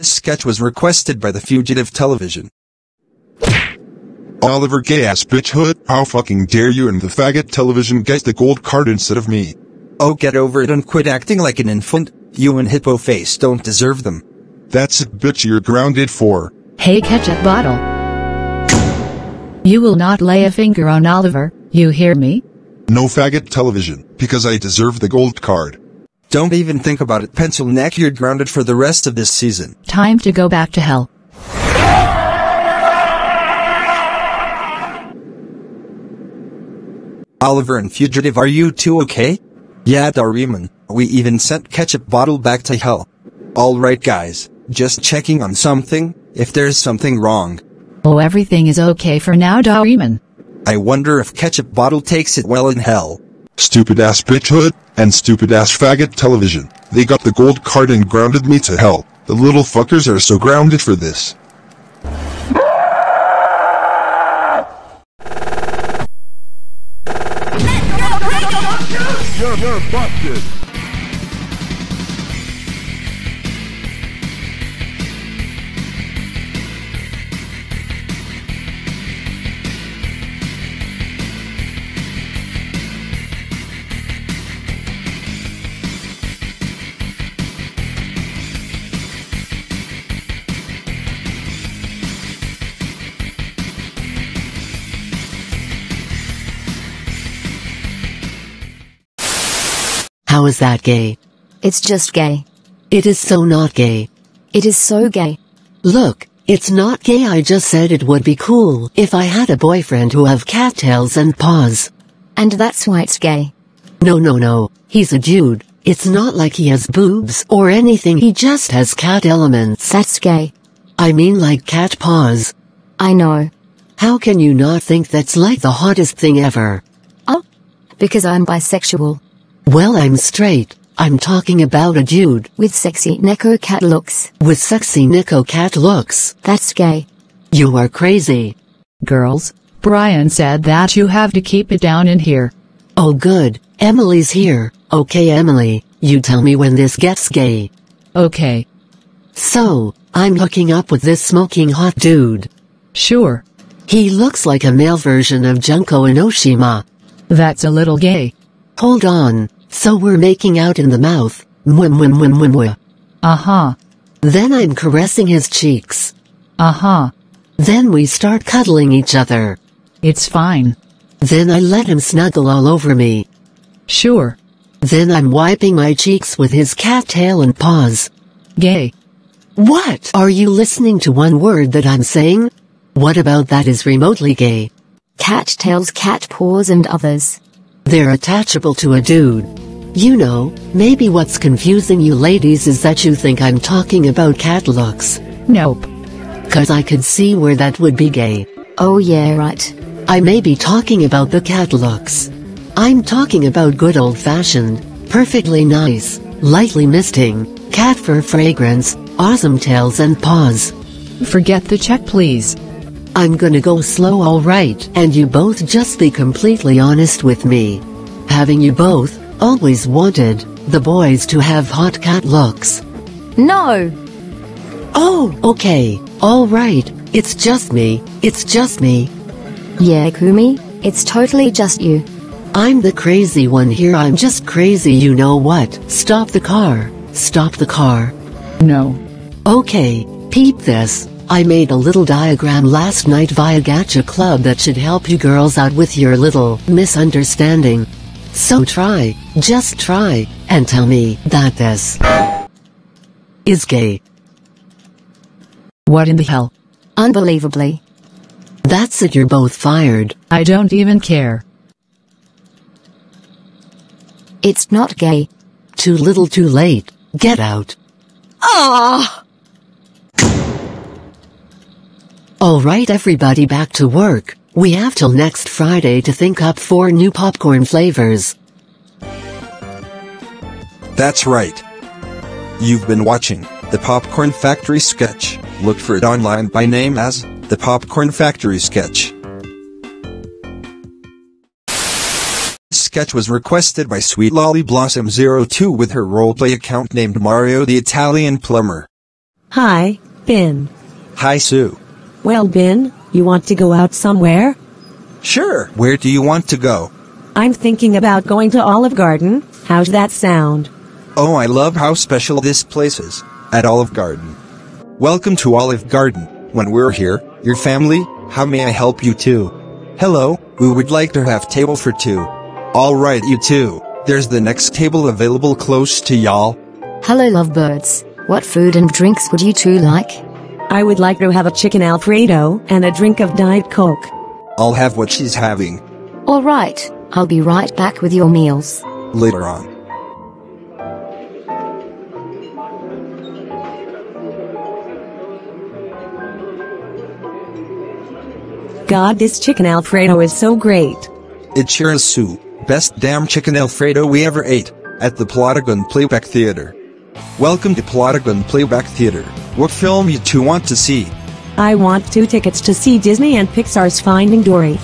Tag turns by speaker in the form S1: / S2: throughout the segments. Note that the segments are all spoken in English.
S1: This sketch was requested by the Fugitive Television.
S2: Oliver gay ass bitch hood, how fucking dare you and the faggot television get the gold card instead of me.
S1: Oh get over it and quit acting like an infant, you and Hippo Face don't deserve them.
S2: That's it bitch you're grounded for.
S3: Hey ketchup bottle. You will not lay a finger on Oliver, you hear me?
S2: No faggot television, because I deserve the gold card.
S1: Don't even think about it pencil neck you're grounded for the rest of this season.
S3: Time to go back to hell.
S1: Oliver and Fugitive are you two okay? Yeah Dariman, we even sent ketchup bottle back to hell. Alright guys, just checking on something, if there's something wrong.
S3: Oh everything is okay for now Dariman.
S1: I wonder if ketchup bottle takes it well in hell.
S2: Stupid ass bitchhood, and stupid ass faggot television. They got the gold card and grounded me to hell. The little fuckers are so grounded for this.
S4: You're, you're busted.
S5: How is that gay?
S6: It's just gay.
S5: It is so not gay.
S6: It is so gay.
S5: Look, it's not gay I just said it would be cool if I had a boyfriend who have cattails and paws.
S6: And that's why it's gay.
S5: No no no, he's a dude. It's not like he has boobs or anything he just has cat elements.
S6: That's gay.
S5: I mean like cat paws.
S6: I know.
S5: How can you not think that's like the hottest thing ever?
S6: Oh? Because I'm bisexual.
S5: Well I'm straight. I'm talking about a dude
S6: With sexy Neko cat looks.
S5: with sexy Neko cat looks.
S6: That's gay.
S5: You are crazy.
S3: Girls, Brian said that you have to keep it down in here.
S5: Oh good, Emily's here. Okay Emily, you tell me when this gets gay.
S3: Okay,
S5: So, I'm hooking up with this smoking hot dude.
S3: sure.
S5: He looks like a male version of Junko Enoshima.
S3: That's a little gay.
S5: Hold on, so we're making out in the mouth. Mwah mwah mwah mwah mwah.
S3: Uh-huh.
S5: Then I'm caressing his cheeks.
S3: Uh-huh.
S5: Then we start cuddling each other.
S3: It's fine.
S5: Then I let him snuggle all over me.
S3: Sure.
S5: Then I'm wiping my cheeks with his cat tail and paws.
S3: Gay.
S5: What? Are you listening to one word that I'm saying? What about that is remotely gay?
S6: Cat tails, cat paws, and others.
S5: They're attachable to a dude. You know, maybe what's confusing you ladies is that you think I'm talking about cat looks.
S3: Nope.
S5: Cause I could see where that would be gay.
S6: Oh yeah, right.
S5: I may be talking about the cat looks. I'm talking about good old fashioned, perfectly nice, lightly misting, cat fur fragrance, awesome tails and paws.
S3: Forget the check please.
S5: I'm gonna go slow alright, and you both just be completely honest with me. Having you both, always wanted, the boys to have hot cat looks.
S6: No!
S5: Oh, okay, alright, it's just me, it's just me.
S6: Yeah, Kumi, it's totally just you.
S5: I'm the crazy one here, I'm just crazy, you know what? Stop the car, stop the car.
S3: No.
S5: Okay, peep this. I made a little diagram last night via Gacha Club that should help you girls out with your little misunderstanding. So try, just try, and tell me that this is gay.
S3: What in the hell?
S6: Unbelievably.
S5: That's it, you're both fired.
S3: I don't even care.
S6: It's not gay.
S5: Too little too late. Get out.
S6: Ah!
S5: Alright everybody back to work. We have till next Friday to think up four new popcorn flavors.
S1: That's right. You've been watching the Popcorn Factory sketch. Look for it online by name as the Popcorn Factory sketch. Sketch was requested by Sweet Lolly Blossom 02 with her roleplay account named Mario the Italian Plumber.
S4: Hi, Ben.
S1: Hi Sue.
S4: Well, Ben, you want to go out somewhere?
S1: Sure. Where do you want to go?
S4: I'm thinking about going to Olive Garden. How's that sound?
S1: Oh, I love how special this place is. At Olive Garden. Welcome to Olive Garden. When we're here, your family, how may I help you too? Hello, we would like to have table for two. Alright, you two. There's the next table available close to y'all.
S6: Hello, lovebirds. What food and drinks would you two like?
S4: I would like to have a chicken Alfredo and a drink of Diet Coke.
S1: I'll have what she's having.
S6: Alright, I'll be right back with your meals.
S1: Later on.
S4: God, this chicken Alfredo is so great.
S1: It sure is Sue. Best damn chicken Alfredo we ever ate. At the Plotagon Playback Theater. Welcome to Plotagon Playback Theater. What film you two want to see?
S4: I want two tickets to see Disney and Pixar's Finding Dory.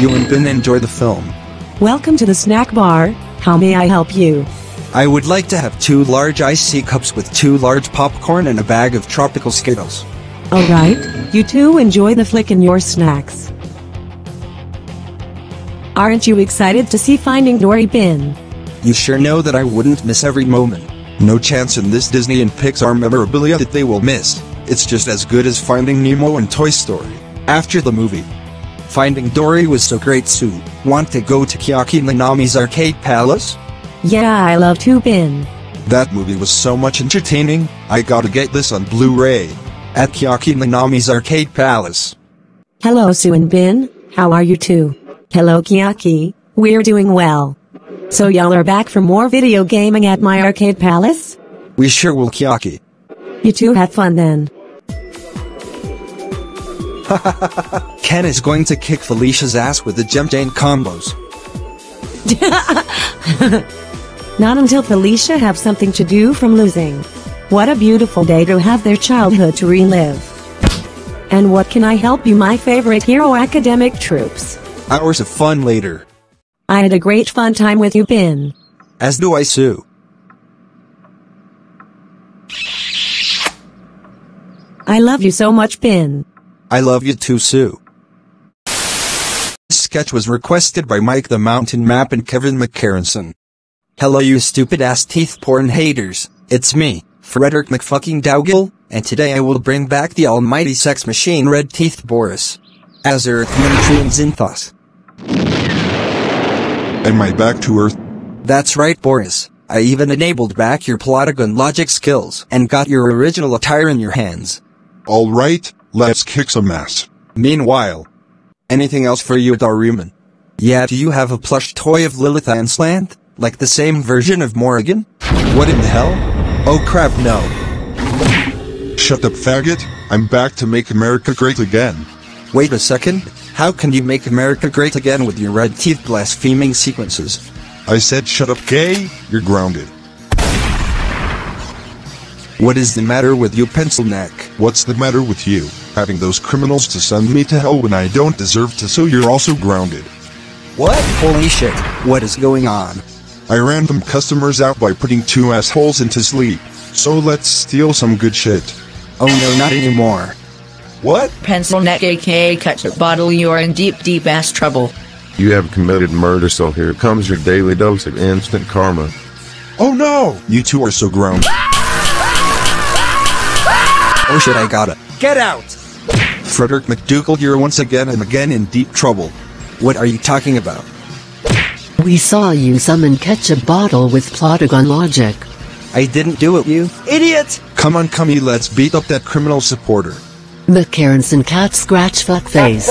S1: You and Ben enjoy the film.
S4: Welcome to the snack bar. How may I help you?
S1: I would like to have two large tea cups with two large popcorn and a bag of tropical Skittles.
S4: Alright, you two enjoy the flick and your snacks. Aren't you excited to see Finding Dory Bin?
S1: You sure know that I wouldn't miss every moment. No chance in this Disney and Pixar memorabilia that they will miss. It's just as good as Finding Nemo and Toy Story. After the movie. Finding Dory was so great Sue. Want to go to Kiyaki Nanami's Arcade Palace?
S4: Yeah, I love to bin.
S1: That movie was so much entertaining, I gotta get this on Blu-ray. At Kiyaki Nanami's Arcade Palace.
S4: Hello Sue and Bin, how are you two? Hello Kiyaki, we're doing well. So y'all are back for more video gaming at my arcade palace?
S1: We sure will Kiyaki.
S4: You two have fun then.
S1: Ken is going to kick Felicia's ass with the Jump Jane combos.
S4: Not until Felicia have something to do from losing. What a beautiful day to have their childhood to relive. And what can I help you my favorite hero academic troops?
S1: Hours of fun later.
S4: I had a great fun time with you Bin.
S1: As do I Sue.
S4: I love you so much Bin.
S1: I love you too Sue. This sketch was requested by Mike the Mountain Map and Kevin McKarenson. Hello you stupid ass teeth porn haters, it's me, Frederick McFucking Dougal, and today I will bring back the almighty sex machine Red Teeth Boris. As tunes in thought.
S2: Am I back to Earth?
S1: That's right Boris, I even enabled back your Plotagon logic skills and got your original attire in your hands.
S2: Alright, let's kick some ass.
S1: Meanwhile, anything else for you Daruman? Yeah do you have a plush toy of Lilith Aensland? Like the same version of Morrigan? What in the hell? Oh crap no.
S2: Shut up faggot, I'm back to make America great again.
S1: Wait a second, how can you make America great again with your red teeth blaspheming sequences?
S2: I said shut up gay, you're grounded.
S1: What is the matter with you pencil neck?
S2: What's the matter with you? Having those criminals to send me to hell when I don't deserve to so you're also grounded.
S1: What? Holy shit, what is going on?
S2: I ran them customers out by putting two assholes into sleep. So let's steal some good shit.
S1: Oh no not anymore.
S2: What?
S7: Pencil neck aka ketchup bottle, you are in deep, deep ass trouble.
S8: You have committed murder, so here comes your daily dose of instant karma.
S2: Oh no! You two are so grown.
S1: Oh shit I gotta. Get out! Fredrick McDougall you're once again and again in deep trouble. What are you talking about?
S5: We saw you summon ketchup bottle with Plotagon logic.
S1: I didn't do it you idiot! Come on Cummy let's beat up that criminal supporter.
S5: McKarenson cat scratch fuck face.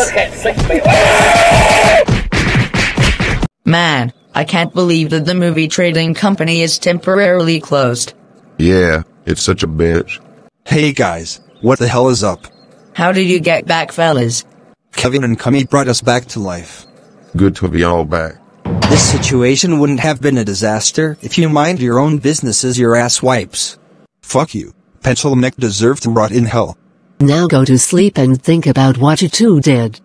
S7: Man, I can't believe that the movie trading company is temporarily closed.
S8: Yeah, it's such a bitch.
S1: Hey guys, what the hell is up?
S7: How did you get back, fellas?
S1: Kevin and Cummy brought us back to life.
S8: Good to be all back.
S1: This situation wouldn't have been a disaster if you mind your own businesses your ass wipes. Fuck you. Pencil neck deserve to rot in hell.
S5: Now go to sleep and think about what you two did.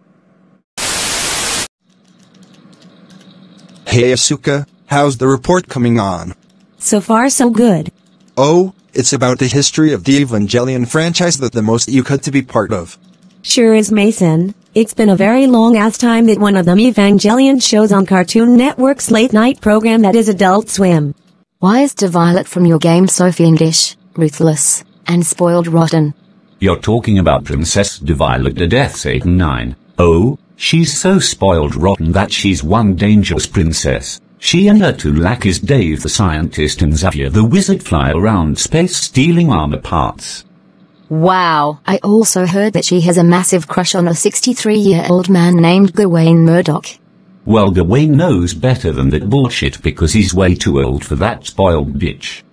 S1: Hey Asuka, how's the report coming on?
S4: So far so good.
S1: Oh, It's about the history of the Evangelion franchise that the most you could to be part of.
S4: Sure is Mason. It's been a very long ass time that one of them Evangelion shows on Cartoon Network's late night program that is Adult Swim.
S6: Why is Violet from your game so fiendish, ruthless, and spoiled rotten?
S9: You're talking about Princess Violet de Death 89. Oh, she's so spoiled rotten that she's one dangerous princess. She and her two lackeys Dave the scientist and Xavier the wizard fly around space stealing armor parts.
S6: Wow. I also heard that she has a massive crush on a 63-year-old man named Gawain Murdoch.
S9: Well Gawain knows better than that bullshit because he's way too old for that spoiled bitch.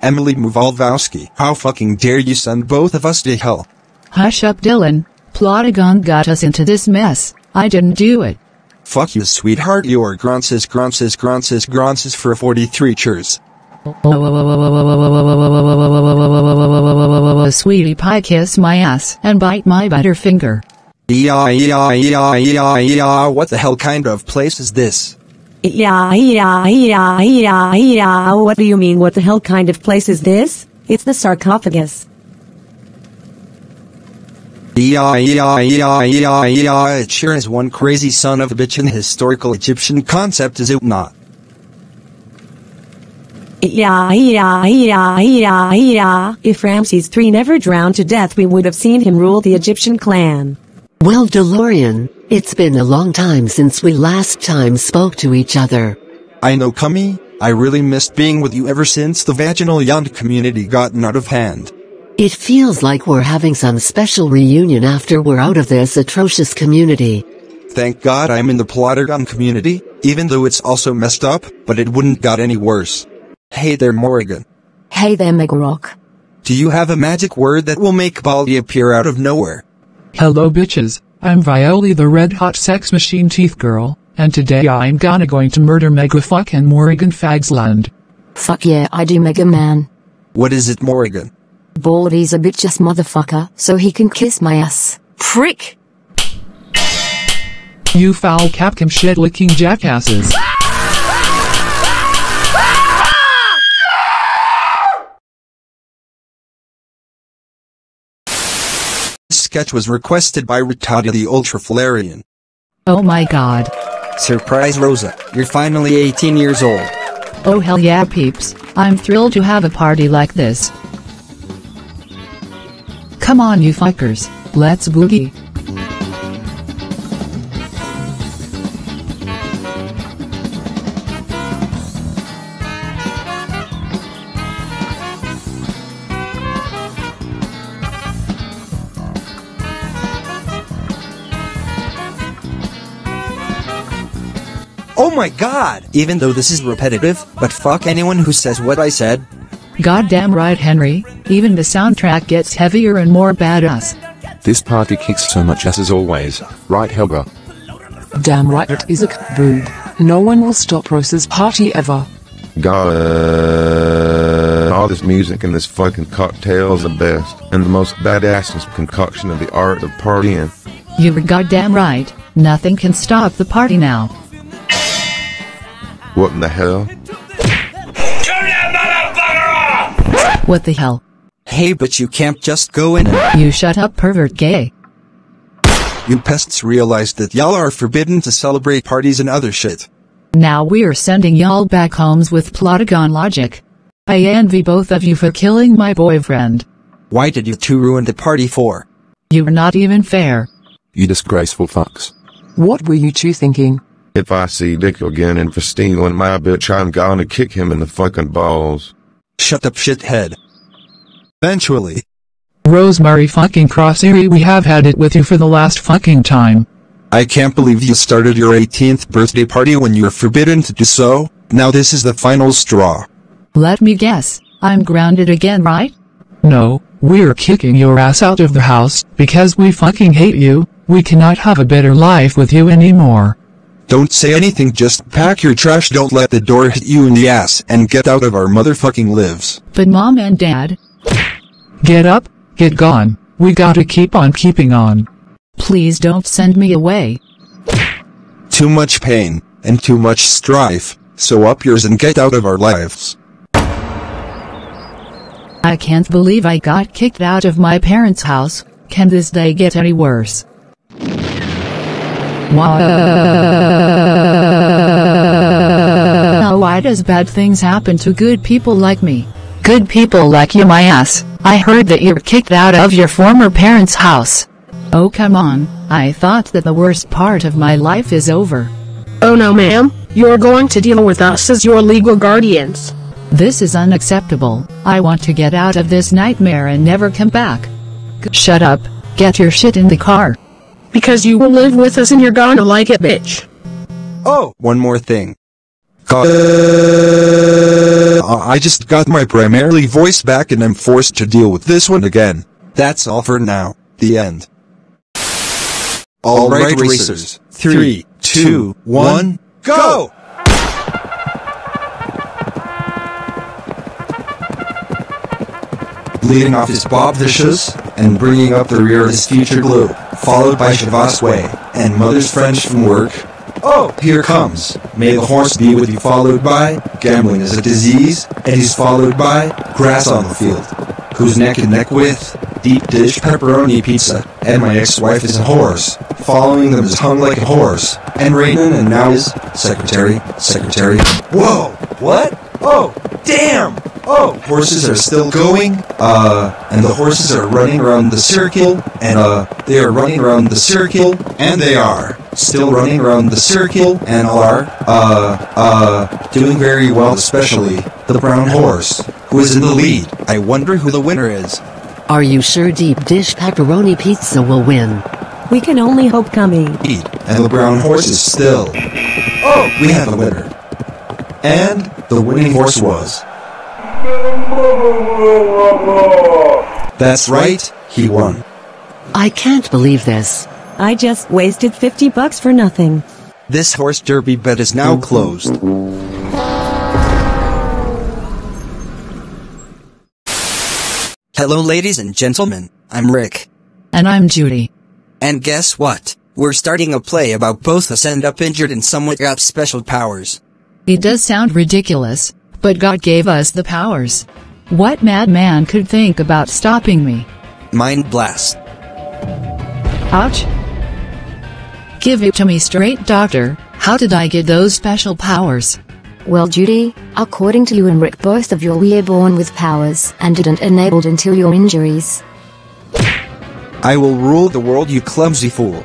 S1: Emily Muvalvowski, how fucking dare you send both of us to hell?
S3: Hush up Dylan, Plotagon got us into this mess. I didn't do it.
S1: Fuck you sweetheart you're grunces grunces grunces grunces for 43 cheers.
S3: Sweetie pie kiss my ass and bite my butterfinger.
S1: Yeah, yeah, yeah, yeah, yeah, what the hell kind of place is this?
S4: Yeah, yeah, yeah, yeah, yeah. What do you mean? What the hell kind of place is this? It's the sarcophagus.
S1: Yeah, yeah, yeah, yeah, yeah, it sure is one crazy son of a bitch in historical Egyptian concept, is it not?
S4: Yeah, yeah, yeah, yeah, yeah. If Ramses III never drowned to death, we would have seen him rule the Egyptian clan.
S5: Well, DeLorean, it's been a long time since we last time spoke to each other.
S1: I know, Cummy, I really missed being with you ever since the vaginal yond community gotten out of hand.
S5: It feels like we're having some special reunion after we're out of this atrocious community.
S1: Thank God I'm in the Plotagon community, even though it's also messed up, but it wouldn't got any worse. Hey there Morrigan.
S6: Hey there Megarock.
S1: Do you have a magic word that will make Baldi appear out of nowhere?
S10: Hello bitches, I'm Violi the red hot sex machine teeth girl, and today I'm gonna going to murder Megafuck and Morrigan Fagsland.
S6: Fuck yeah I do Mega Man.
S1: What is it Morrigan?
S6: Baldi's a bitch ass motherfucker, so he can kiss my ass. Prick!
S10: You foul Capcom shit licking jackasses.
S1: Sketch was requested by Retarded the Ultra Flareon.
S3: Oh my god.
S1: Surprise Rosa, you're finally 18 years old.
S3: Oh hell yeah peeps, I'm thrilled to have a party like this. Come on you fuckers, let's boogie.
S1: Oh my god! Even though this is repetitive, but fuck anyone who says what I said.
S3: Goddamn right Henry, even the soundtrack gets heavier and more badass.
S11: This party kicks so much ass as always, right Helga?
S12: Damn right it is a boo. No one will stop Rosa's party ever.
S8: God, all this music and this fucking cocktail is the best and the most badassest concoction of the art of partying.
S3: You were goddamn right, nothing can stop the party now.
S8: What in the hell?
S3: What the hell?
S1: Hey but you can't just go in and-
S3: You shut up pervert gay.
S1: You pests realize that y'all are forbidden to celebrate parties and other shit.
S3: Now we're sending y'all back homes with Plotagon logic. I envy both of you for killing my boyfriend.
S1: Why did you two ruin the party for?
S3: You were not even fair.
S11: You disgraceful fucks.
S12: What were you two thinking?
S8: If I see Dick again and for stealing my bitch, I'm gonna kick him in the fucking balls.
S1: Shut up shithead. Eventually.
S10: Rosemary fucking Crossary we have had it with you for the last fucking time.
S1: I can't believe you started your 18th birthday party when you're forbidden to do so. Now this is the final straw.
S3: Let me guess, I'm grounded again right?
S10: No, we're kicking your ass out of the house, because we fucking hate you, we cannot have a better life with you anymore.
S1: Don't say anything just pack your trash don't let the door hit you in the ass and get out of our motherfucking lives.
S3: But mom and dad,
S10: Get up, get gone, we gotta keep on keeping on.
S3: please don't send me away.
S1: Too much pain, and too much strife,
S2: So up yours and get out of our lives.
S3: I can't believe I got kicked out of my parents' house. Can this day get any worse? Why? Why does bad things happen to good people like me? Good people like you my ass. I heard that you're kicked out of your former parents' house. Oh come on, I thought that the worst part of my life is over.
S13: Oh no ma'am, you're going to deal with us as your legal guardians.
S3: This is unacceptable. I want to get out of this nightmare and never come back. G- Shut up. Get your shit in the car.
S13: Because you will live with us and you're gonna like it bitch.
S1: Oh, one more thing.
S2: God. Uh, I just got my primarily voice back and I'm forced to deal with this one again.
S1: That's all for now. The end.
S2: All
S1: right,
S2: right,
S1: racers. Three, two, one, go! Leading off is Bob Vicious, and bringing up the rear is Future Glue, followed by Shavas and Mother's French from work. Oh, here comes. May the horse be with you, followed by Gambling is a disease, and he's followed by Grass on the Field, who's neck and neck with Deep Dish Pepperoni Pizza, and my ex-wife is a horse. Following them is Hung Like a Horse, and Raiden, and now is Secretary, Secretary. Whoa! What? Oh, damn! Oh, horses are still going, uh, and the horses are running around the circle, and, uh, they are running around the circle, and they are still running around the circle, and are, uh, uh, doing very well, especially the brown horse, who is in the lead. I wonder who the winner is.
S5: Are you sure deep dish pepperoni pizza will win?
S4: We can only hope Gummy.
S1: Lead, and the brown horse is still. Oh, we have a winner. And the winning horse was. That's right, he won.
S5: I can't believe this.
S4: I just wasted 50 bucks for nothing.
S1: This horse derby bet is now closed. Hello, ladies and gentlemen. I'm Rick.
S3: And I'm Judy.
S1: And guess what? We're starting a play about both us end up injured and somewhat got special powers.
S3: It does sound ridiculous, but God gave us the powers. What madman could think about stopping me?
S1: Mind blast.
S3: Ouch. Give it to me straight, doctor. How did I get those special powers?
S6: Well, Judy, according to you and Rick, both of you were born with powers and didn't enabled until your injuries.
S1: I will rule the world, you clumsy fool.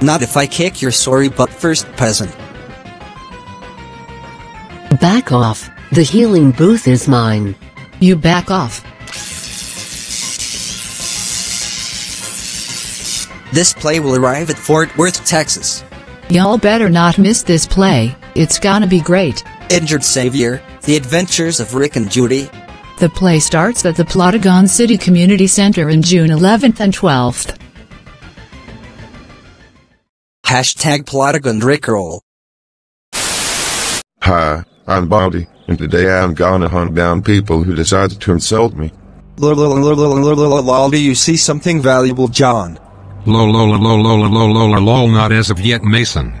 S1: Not if I kick your sorry butt first, peasant.
S5: Back off. The healing booth is mine.
S3: You back off.
S1: This play will arrive at Fort Worth, Texas.
S3: Y'all better not miss this play. It's gonna be great.
S1: Injured Savior, The Adventures of Rick and Judy.
S3: The play starts at the Plotagon City Community Center in June 11th and 12th.
S1: Hashtag Plotagon Rickroll.
S8: Hi, I'm Baldi, and today I'm gonna hunt down people who decided to insult me.
S1: Lol, do you see something valuable, John?
S14: Lol lol lol lol lol lol lol not as of yet Mason.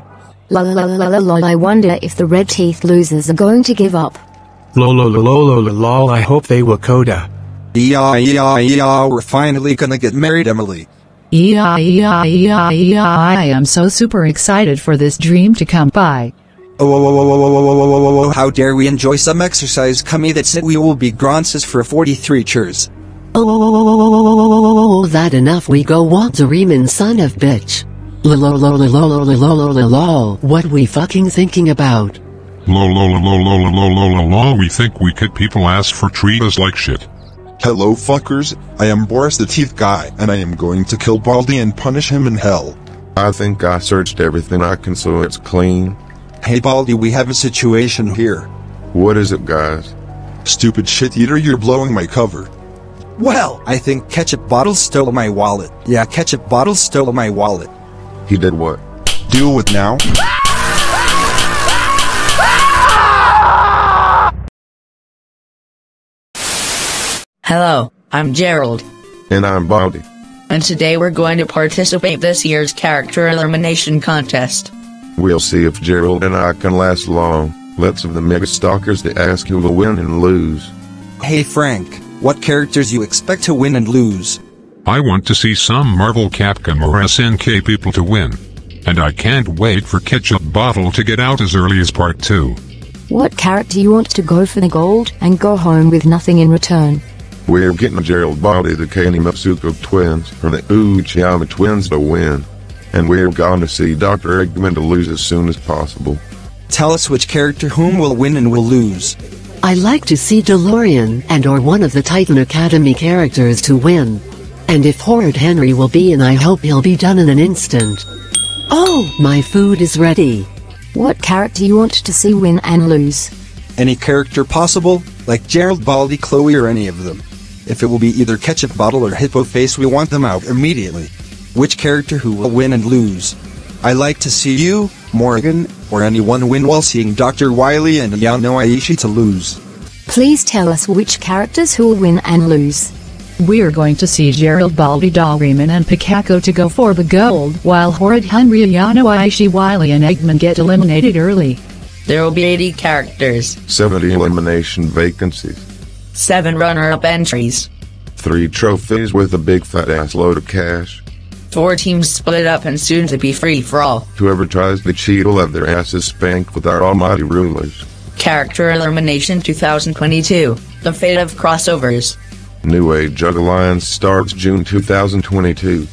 S6: Lol lol lol lol lol I wonder if the red teeth losers are going to give up.
S15: Lol lol lol lol lol lol I hope they will coda.
S1: Yeah, yeah, yeah, we're finally gonna get married, Emily.
S3: Yeah, yeah, yeah, yeah, I am so super excited for this dream to come by.
S1: Oh, oh, oh, oh, oh, oh, oh, oh, oh, how dare we enjoy some exercise Cummy that said we will be gronces for 43 churs.
S5: Oh, that enough we go Walter Riemann son of bitch. Lol, what we fucking thinking about?
S16: Lol lol lol lol lol lol lol we think we could people ask for treat us like shit.
S2: Hello fuckers, I am Boris the Teeth Guy, and I am going to kill Baldi and punish him in hell.
S8: I think I searched everything I can so it's clean.
S1: Hey Baldi, we have a situation here.
S8: What is it, guys?
S2: Stupid shit eater, you're blowing my cover.
S1: Well, I think ketchup bottle stole my wallet. Yeah, ketchup bottle stole my wallet.
S8: He did what?
S2: Deal with now?
S7: Hello, I'm Gerald,
S8: And I'm Baldi.
S7: and today we're going to participate this year's character elimination contest.
S8: We'll see if Gerald and I can last long. Let's of the mega stalkers to ask who will win and lose.
S1: Hey Frank, what characters you expect to win and lose?
S16: I want to see some Marvel Capcom or SNK people to win. And I can't wait for Ketchup Bottle to get out as early as part 2.
S6: What character you want to go for the gold and go home with nothing in return?
S8: We're getting Gerald Body, the Kani Matsuko twins, or the Uchiyama twins to win. And we're going to see Dr. Eggman to lose as soon as possible.
S1: Tell us which character whom will win and will lose.
S5: I like to see DeLorean and or one of the Titan Academy characters to win. And if Horrid Henry will be in I hope he'll be done in an instant. Oh, my food is ready.
S6: What character you want to see win and lose?
S1: Any character possible, like Gerald Baldi, Chloe, or any of them. If it will be either Ketchup Bottle or Hippo Face, we want them out immediately. Which character who will win and lose? I like to see you, Morgan, or anyone win while seeing Dr. Wily and Yano Aishi to lose.
S6: Please tell us which characters who will win and lose.
S3: We're going to see Gerald Baldi Dalryman and Pikako to go for the gold, while Horrid Henry Yano Aishi Wily and Eggman get eliminated early.
S7: There will be 80 characters,
S8: 70 elimination vacancies,
S7: 7 runner-up entries,
S8: 3 trophies with a big fat ass load of cash.
S7: 4 teams split up and soon to be free for all.
S8: Whoever tries to cheat will have their asses spanked with our almighty rulers.
S7: Character Elimination 2022, The Fate of Crossovers.
S8: New Age Jug Alliance starts June 2022.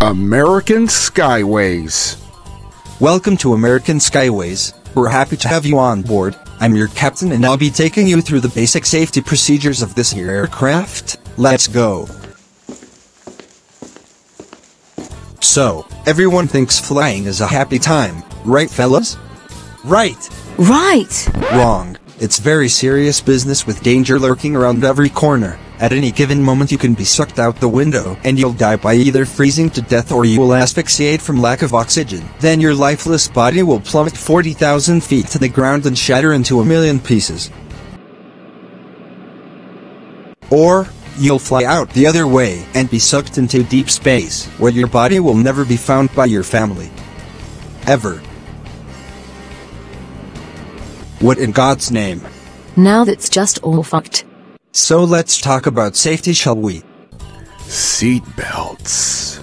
S17: American Skyways.
S1: Welcome to American Skyways. We're happy to have you on board. I'm your captain and I'll be taking you through the basic safety procedures of this here aircraft. Let's go. So, everyone thinks flying is a happy time, right fellas? Right.
S6: Right.
S1: Wrong. It's very serious business with danger lurking around every corner. At any given moment you can be sucked out the window and you'll die by either freezing to death or you will asphyxiate from lack of oxygen. Then your lifeless body will plummet 40,000 feet to the ground and shatter into a million pieces. Or, you'll fly out the other way and be sucked into deep space, where your body will never be found by your family. Ever. What in God's name?
S6: Now that's just all fucked.
S1: So let's talk about safety, shall we?
S17: Seat belts.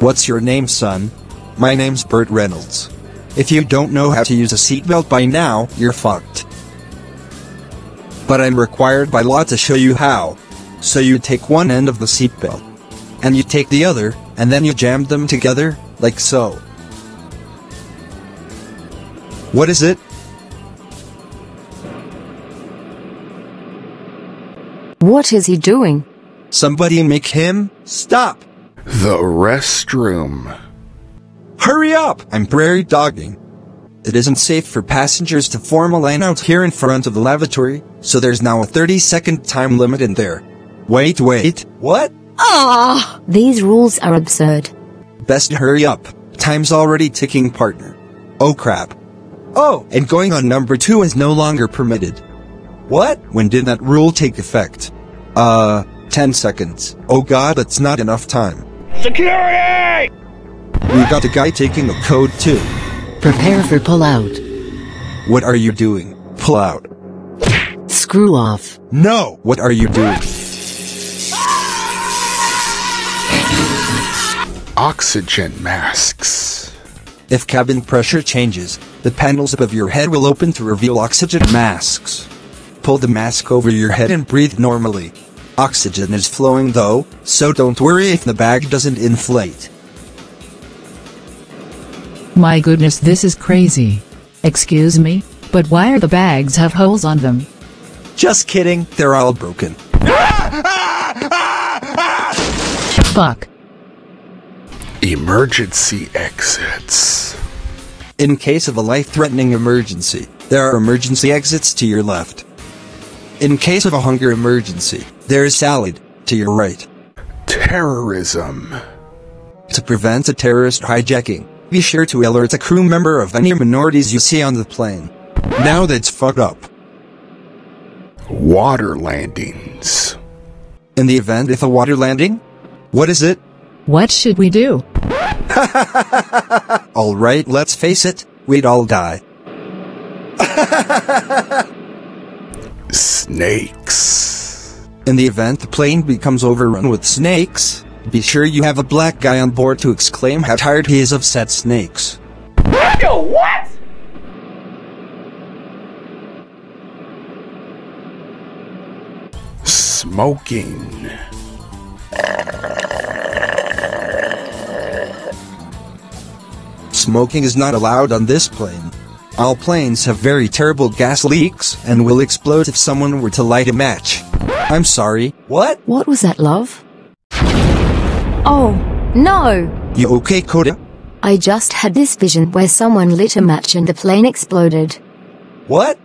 S1: What's your name, son? My name's Burt Reynolds. If you don't know how to use a seatbelt by now, you're fucked. But I'm required by law to show you how. So you take one end of the seatbelt, and you take the other, and then you jam them together, like so. What is it?
S6: What is he doing?
S1: Somebody make him stop.
S17: The restroom.
S1: Hurry up! I'm prairie dogging. It isn't safe for passengers to form a line out here in front of the lavatory, so there's now a 30 second time limit in there. Wait, wait, what?
S6: Ah! These rules are absurd.
S1: Best hurry up. Time's already ticking, partner. Oh crap. Oh, and going on number two is no longer permitted. What? When did that rule take effect? Uh, 10 seconds. Oh god, that's not enough time.
S18: Security!
S1: We got a guy taking a code too.
S5: Prepare for pullout.
S1: What are you doing? Pull out.
S5: Screw off.
S1: No! What are you doing?
S17: Oxygen masks.
S1: If cabin pressure changes, the panels above your head will open to reveal oxygen masks. Pull the mask over your head and breathe normally. Oxygen is flowing though, so don't worry if the bag doesn't inflate.
S3: My goodness, this is crazy. Excuse me, but why are the bags have holes on them?
S1: Just kidding, they're all broken.
S3: Fuck.
S17: Emergency exits.
S1: In case of a life-threatening emergency, there are emergency exits to your left. In case of a hunger emergency, there is salad to your right.
S17: Terrorism.
S1: To prevent a terrorist hijacking, be sure to alert a crew member of any minorities you see on the plane. Now that's fucked up.
S17: Water landings.
S1: In the event of a water landing? What is it?
S3: What should we do?
S1: Alright, let's face it, we'd all die.
S17: Snakes.
S1: In the event the plane becomes overrun with snakes, be sure you have a black guy on board to exclaim how tired he is of said snakes.
S18: Yo, what?
S17: Smoking.
S1: Smoking is not allowed on this plane. All planes have very terrible gas leaks and will explode if someone were to light a match. I'm sorry, what?
S6: What was that, love? Oh, no!
S1: You okay, Coda?
S6: I just had this vision where someone lit a match and the plane exploded.
S1: What?